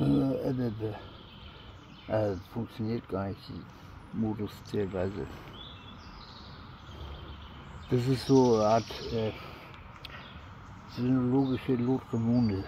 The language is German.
Hilfe. Äh, äh, äh, äh. Also, funktioniert gar nicht, die Modus teilweise. Das ist so eine Art äh, synologische Lotgemune.